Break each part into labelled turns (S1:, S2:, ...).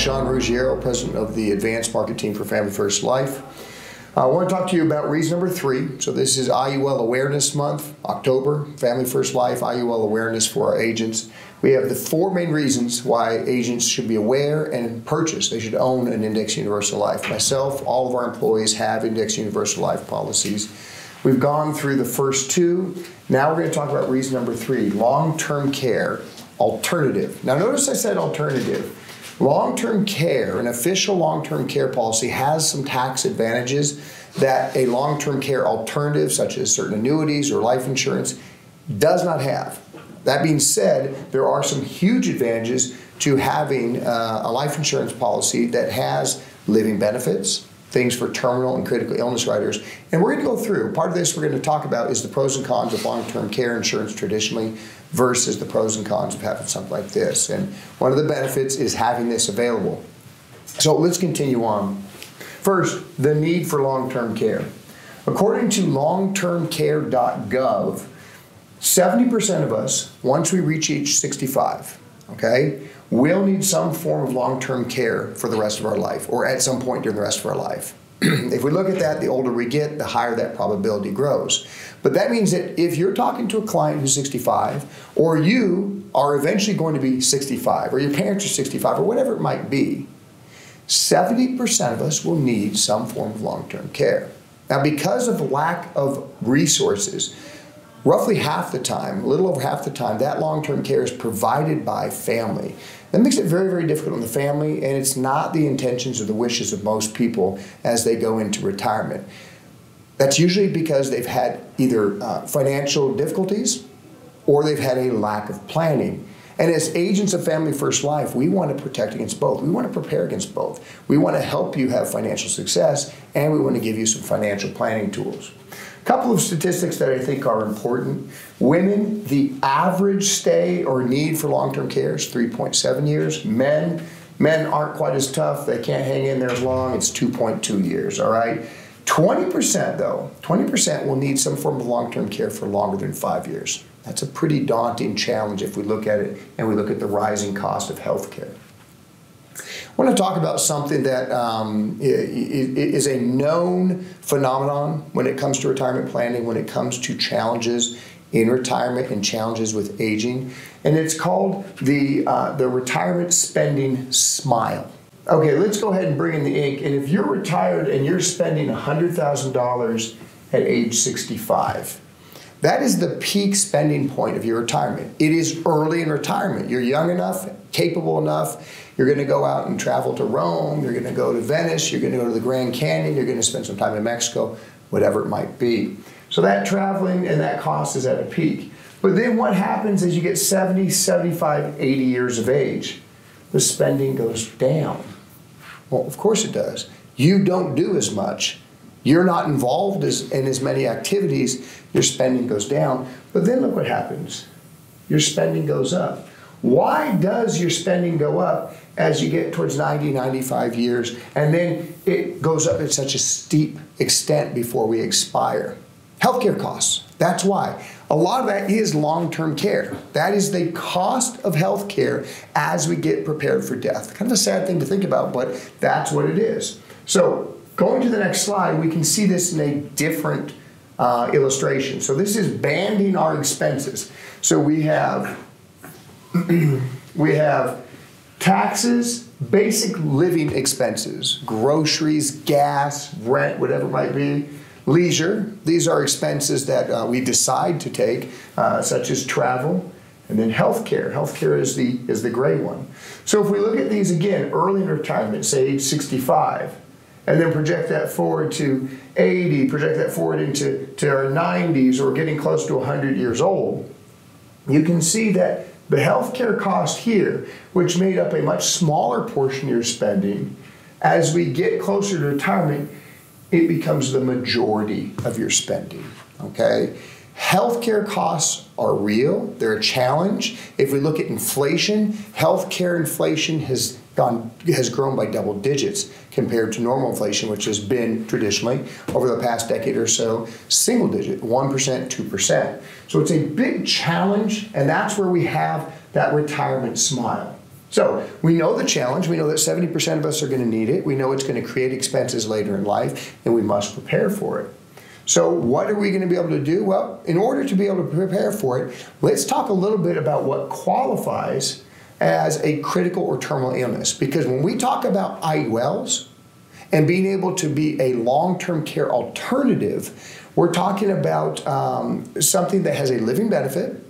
S1: Sean Ruggiero, president of the advanced market team for Family First Life. Uh, I want to talk to you about reason number three. So, this is IUL Awareness Month, October, Family First Life, IUL Awareness for our agents. We have the four main reasons why agents should be aware and purchase. They should own an Index Universal Life. Myself, all of our employees have Index Universal Life policies. We've gone through the first two. Now we're going to talk about reason number three long term care alternative. Now, notice I said alternative. Long term care, an official long term care policy, has some tax advantages that a long term care alternative, such as certain annuities or life insurance, does not have. That being said, there are some huge advantages to having uh, a life insurance policy that has living benefits, things for terminal and critical illness riders. And we're going to go through. Part of this we're going to talk about is the pros and cons of long term care insurance traditionally versus the pros and cons of having something like this. And one of the benefits is having this available. So let's continue on. First, the need for long term care. According to longtermcare.gov, 70% of us, once we reach age 65, okay, will need some form of long term care for the rest of our life or at some point during the rest of our life. if we look at that, the older we get, the higher that probability grows. But that means that if you're talking to a client who's 65, or you are eventually going to be 65, or your parents are 65, or whatever it might be, 70% of us will need some form of long term care. Now, because of lack of resources, roughly half the time, a little over half the time, that long term care is provided by family. That makes it very, very difficult on the family, and it's not the intentions or the wishes of most people as they go into retirement. That's usually because they've had either uh, financial difficulties or they've had a lack of planning. And as agents of Family First Life, we want to protect against both. We want to prepare against both. We want to help you have financial success, and we want to give you some financial planning tools. A couple of statistics that I think are important. Women, the average stay or need for long-term care is 3.7 years. Men, men aren't quite as tough. They can't hang in there as long. It's 2.2 years, all right? 20% though, 20% will need some form of long-term care for longer than five years. That's a pretty daunting challenge if we look at it and we look at the rising cost of health care. I want to talk about something that um, is a known phenomenon when it comes to retirement planning, when it comes to challenges in retirement and challenges with aging, and it's called the, uh, the retirement spending smile. Okay, let's go ahead and bring in the ink. And if you're retired and you're spending $100,000 at age 65, that is the peak spending point of your retirement. It is early in retirement. You're young enough, capable enough. You're going to go out and travel to Rome. You're going to go to Venice. You're going to go to the Grand Canyon. You're going to spend some time in Mexico, whatever it might be. So that traveling and that cost is at a peak. But then what happens as you get 70, 75, 80 years of age? The spending goes down. Well, of course it does. You don't do as much you're not involved as, in as many activities, your spending goes down. But then look what happens your spending goes up. Why does your spending go up as you get towards 90, 95 years, and then it goes up at such a steep extent before we expire? Healthcare costs. That's why. A lot of that is long term care. That is the cost of healthcare as we get prepared for death. Kind of a sad thing to think about, but that's what it is. So, Going to the next slide, we can see this in a different uh, illustration. So this is banding our expenses. So we have we have taxes, basic living expenses, groceries, gas, rent, whatever it might be. Leisure, these are expenses that uh, we decide to take, uh, such as travel, and then healthcare. Healthcare is the is the gray one. So if we look at these again, early in retirement, say age 65, and then project that forward to 80, project that forward into to our 90s or getting close to 100 years old, you can see that the healthcare cost here, which made up a much smaller portion of your spending, as we get closer to retirement, it becomes the majority of your spending. Okay? Healthcare costs are real, they're a challenge. If we look at inflation, healthcare inflation has gone has grown by double digits compared to normal inflation, which has been traditionally over the past decade or so single digit, 1%, 2%. So it's a big challenge, and that's where we have that retirement smile. So we know the challenge. We know that 70% of us are going to need it. We know it's going to create expenses later in life, and we must prepare for it. So, what are we going to be able to do? Well, in order to be able to prepare for it, let's talk a little bit about what qualifies as a critical or terminal illness. Because when we talk about IULs and being able to be a long term care alternative, we're talking about um, something that has a living benefit,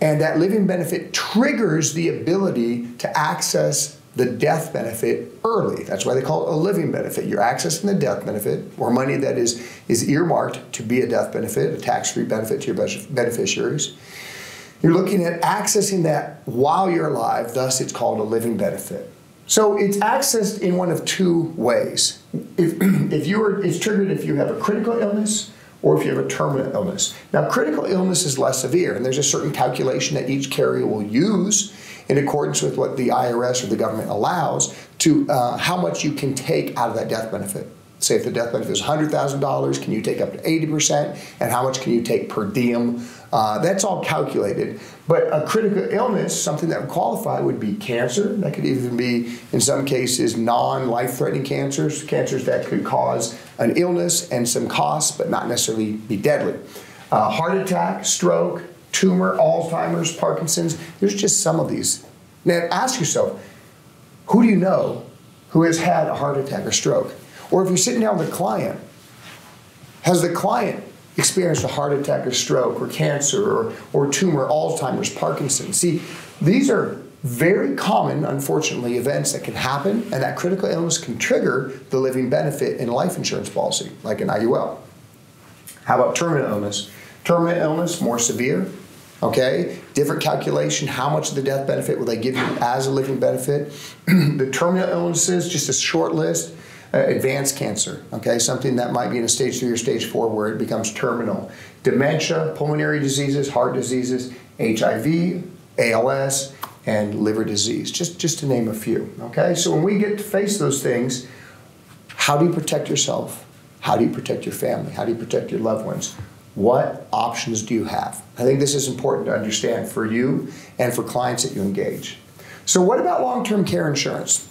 S1: and that living benefit triggers the ability to access the death benefit early. That's why they call it a living benefit. You're accessing the death benefit or money that is, is earmarked to be a death benefit, a tax free benefit to your beneficiaries. You're looking at accessing that while you're alive, thus, it's called a living benefit. So it's accessed in one of two ways. If, if you are, it's triggered if you have a critical illness or if you have a terminal illness. Now, critical illness is less severe, and there's a certain calculation that each carrier will use in accordance with what the IRS or the government allows to uh, how much you can take out of that death benefit. Say if the death benefit is $100,000, can you take up to 80%? And how much can you take per diem? Uh, that's all calculated. But a critical illness, something that would qualify, would be cancer. That could even be, in some cases, non life threatening cancers, cancers that could cause an illness and some costs, but not necessarily be deadly. Uh, heart attack, stroke, tumor, Alzheimer's, Parkinson's. There's just some of these. Now ask yourself, who do you know who has had a heart attack or stroke? Or if you're sitting down with a client, has the client experienced a heart attack or stroke or cancer or, or tumor, Alzheimer's, Parkinson's? See, these are very common, unfortunately, events that can happen, and that critical illness can trigger the living benefit in a life insurance policy, like an IUL. How about terminal illness? Terminal illness, more severe, okay? Different calculation, how much of the death benefit will they give you as a living benefit? the terminal illnesses, just a short list. Uh, advanced cancer, okay, something that might be in a stage three or stage four where it becomes terminal. Dementia, pulmonary diseases, heart diseases, HIV, ALS, and liver disease, just, just to name a few, okay? So when we get to face those things, how do you protect yourself? How do you protect your family? How do you protect your loved ones? What options do you have? I think this is important to understand for you and for clients that you engage. So, what about long term care insurance?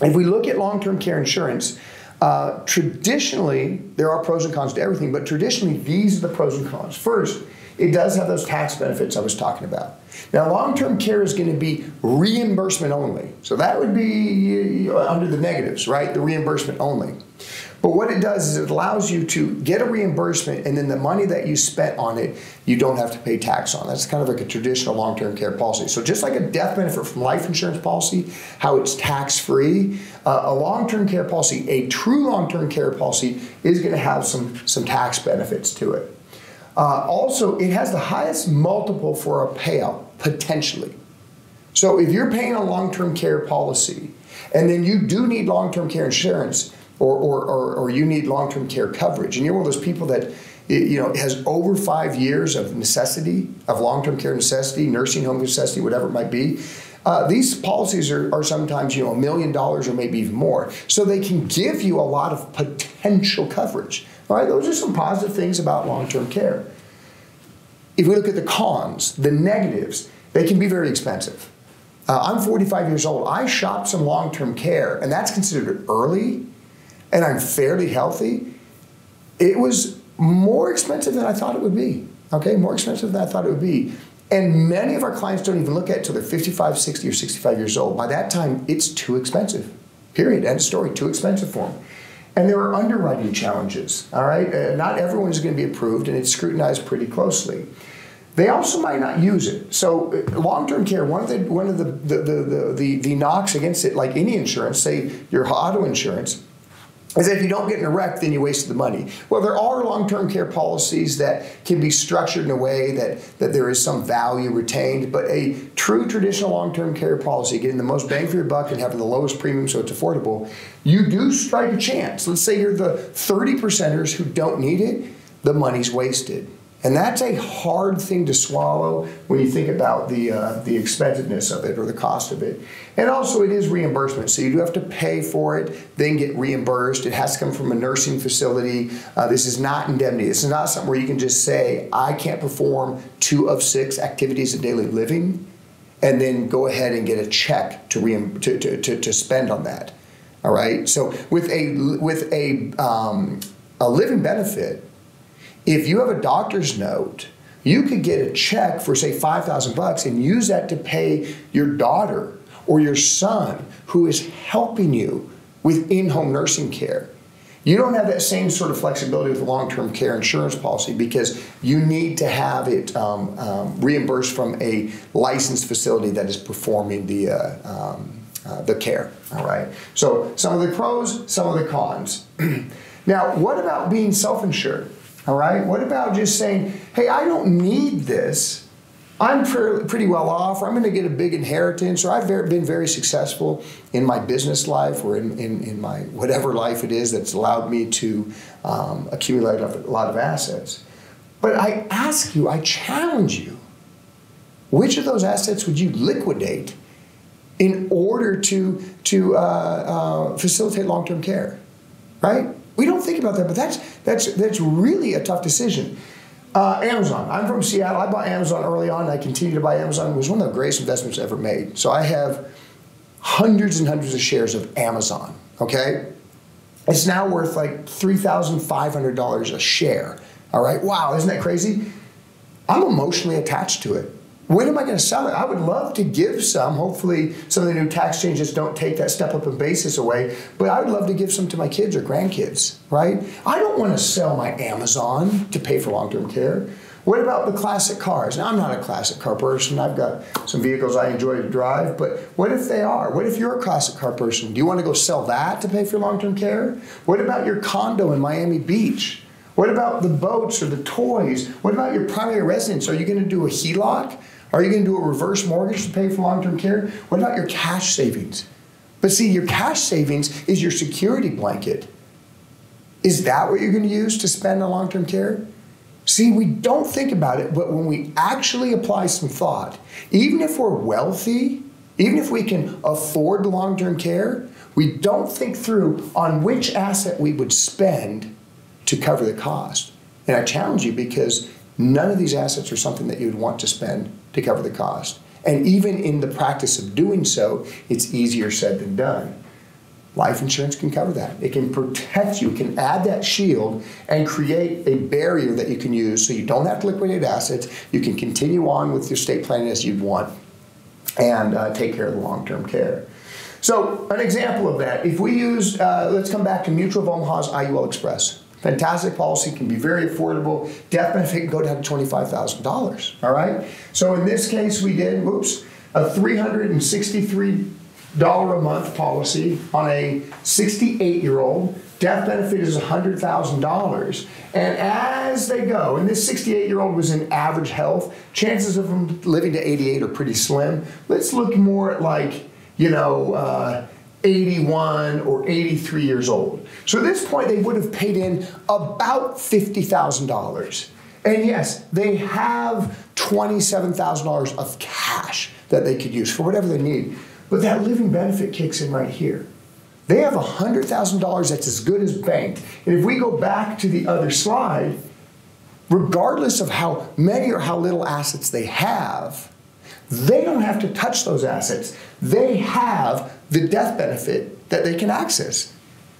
S1: If we look at long term care insurance, uh, traditionally, there are pros and cons to everything, but traditionally, these are the pros and cons. First, it does have those tax benefits I was talking about. Now, long term care is going to be reimbursement only. So that would be uh, under the negatives, right? The reimbursement only. But what it does is it allows you to get a reimbursement, and then the money that you spent on it, you don't have to pay tax on. That's kind of like a traditional long term care policy. So, just like a death benefit from life insurance policy, how it's tax free, uh, a long term care policy, a true long term care policy, is going to have some, some tax benefits to it. Uh, also, it has the highest multiple for a payout, potentially. So, if you're paying a long term care policy, and then you do need long term care insurance, or, or, or, or you need long term care coverage, and you're one of those people that you know has over five years of necessity, of long term care necessity, nursing home necessity, whatever it might be. Uh, these policies are, are sometimes you know a million dollars or maybe even more, so they can give you a lot of potential coverage. All right, those are some positive things about long term care. If we look at the cons, the negatives, they can be very expensive. Uh, I'm 45 years old. I shopped some long term care, and that's considered early and I'm fairly healthy, it was more expensive than I thought it would be. Okay, more expensive than I thought it would be. And many of our clients don't even look at it until they're 55, 60, or 65 years old. By that time, it's too expensive. Period. End story. Too expensive for them. And there are underwriting challenges. All right, uh, not everyone is going to be approved, and it's scrutinized pretty closely. They also might not use it. So uh, long-term care, one of the one of the the the, the, the, the knocks against it, like any insurance, say your auto insurance, is that if you don't get in a wreck, then you wasted the money. Well, there are long term care policies that can be structured in a way that, that there is some value retained, but a true traditional long term care policy, getting the most bang for your buck and having the lowest premium so it's affordable, you do strike a chance. Let's say you're the 30 percenters who don't need it, the money's wasted. And that's a hard thing to swallow when you think about the, uh, the expensiveness of it or the cost of it. And also, it is reimbursement. So you do have to pay for it, then get reimbursed. It has to come from a nursing facility. Uh, this is not indemnity. This is not something where you can just say, I can't perform two of six activities of daily living and then go ahead and get a check to, re- to, to, to, to spend on that. All right. So with a with a um, a living benefit, if you have a doctor's note, you could get a check for say five thousand bucks and use that to pay your daughter or your son who is helping you with in-home nursing care. You don't have that same sort of flexibility with a long-term care insurance policy because you need to have it um, um, reimbursed from a licensed facility that is performing the uh, um, uh, the care. All right. So some of the pros, some of the cons. now, what about being self-insured? All right. What about just saying, "Hey, I don't need this." I'm pretty well off, or I'm going to get a big inheritance, or I've been very successful in my business life or in, in, in my whatever life it is that's allowed me to um, accumulate a lot of assets. But I ask you, I challenge you, which of those assets would you liquidate in order to, to uh, uh, facilitate long term care? Right? We don't think about that, but that's, that's, that's really a tough decision. Uh, Amazon. I'm from Seattle. I bought Amazon early on. and I continue to buy Amazon. It was one of the greatest investments ever made. So I have hundreds and hundreds of shares of Amazon. Okay, it's now worth like three thousand five hundred dollars a share. All right. Wow, isn't that crazy? I'm emotionally attached to it. When am I going to sell it? I would love to give some. Hopefully, some of the new tax changes don't take that step up in basis away. But I would love to give some to my kids or grandkids, right? I don't want to sell my Amazon to pay for long term care. What about the classic cars? Now, I'm not a classic car person. I've got some vehicles I enjoy to drive, but what if they are? What if you're a classic car person? Do you want to go sell that to pay for long term care? What about your condo in Miami Beach? What about the boats or the toys? What about your primary residence? Are you going to do a HELOC? Are you going to do a reverse mortgage to pay for long term care? What about your cash savings? But see, your cash savings is your security blanket. Is that what you're going to use to spend on long term care? See, we don't think about it, but when we actually apply some thought, even if we're wealthy, even if we can afford long term care, we don't think through on which asset we would spend to cover the cost. And I challenge you because none of these assets are something that you would want to spend to cover the cost. And even in the practice of doing so, it's easier said than done. Life insurance can cover that. It can protect you, it can add that shield and create a barrier that you can use so you don't have to liquidate assets. You can continue on with your estate planning as you'd want and uh, take care of the long term care. So, an example of that, if we use, uh, let's come back to Mutual of Omaha's IUL Express. Fantastic policy can be very affordable. Death benefit can go down to $25,000. All right? So in this case, we did, whoops, a $363 a month policy on a 68 year old. Death benefit is $100,000. And as they go, and this 68 year old was in average health, chances of them living to 88 are pretty slim. Let's look more at like, you know, uh, 81 or 83 years old. So at this point, they would have paid in about $50,000. And yes, they have $27,000 of cash that they could use for whatever they need. But that living benefit kicks in right here. They have $100,000 that's as good as banked. And if we go back to the other slide, regardless of how many or how little assets they have, they don't have to touch those assets. They have the death benefit that they can access.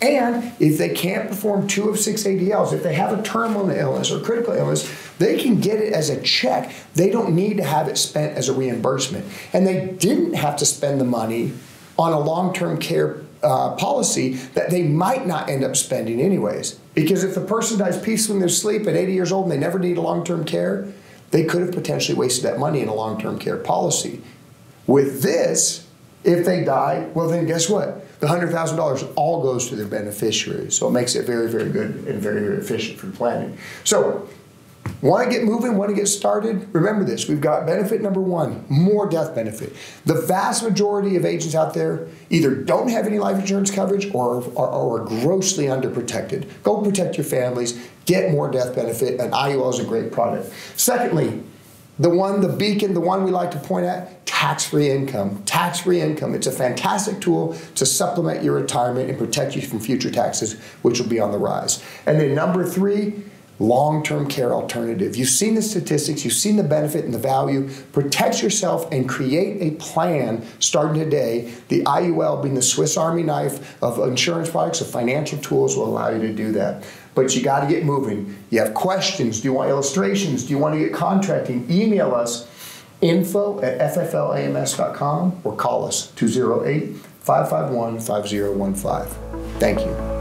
S1: And if they can't perform two of six ADLs, if they have a terminal illness or critical illness, they can get it as a check. They don't need to have it spent as a reimbursement. And they didn't have to spend the money on a long term care uh, policy that they might not end up spending anyways. Because if the person dies peacefully in their sleep at 80 years old and they never need a long term care, they could have potentially wasted that money in a long term care policy. With this, if they die, well, then guess what? The $100,000 all goes to their beneficiaries. So it makes it very, very good and very, very efficient for planning. So, want to get moving, want to get started? Remember this we've got benefit number one more death benefit. The vast majority of agents out there either don't have any life insurance coverage or are, are grossly underprotected. Go protect your families, get more death benefit, and IUL is a great product. Secondly, the one, the beacon, the one we like to point at, tax-free income. Tax-free income. It's a fantastic tool to supplement your retirement and protect you from future taxes, which will be on the rise. And then number three, long term care alternative. You've seen the statistics, you've seen the benefit and the value. Protect yourself and create a plan starting today. The IUL, being the Swiss Army knife of insurance products, of financial tools, will allow you to do that. But you got to get moving. You have questions. Do you want illustrations? Do you want to get contracting? Email us info at fflams.com or call us 208 551 5015. Thank you.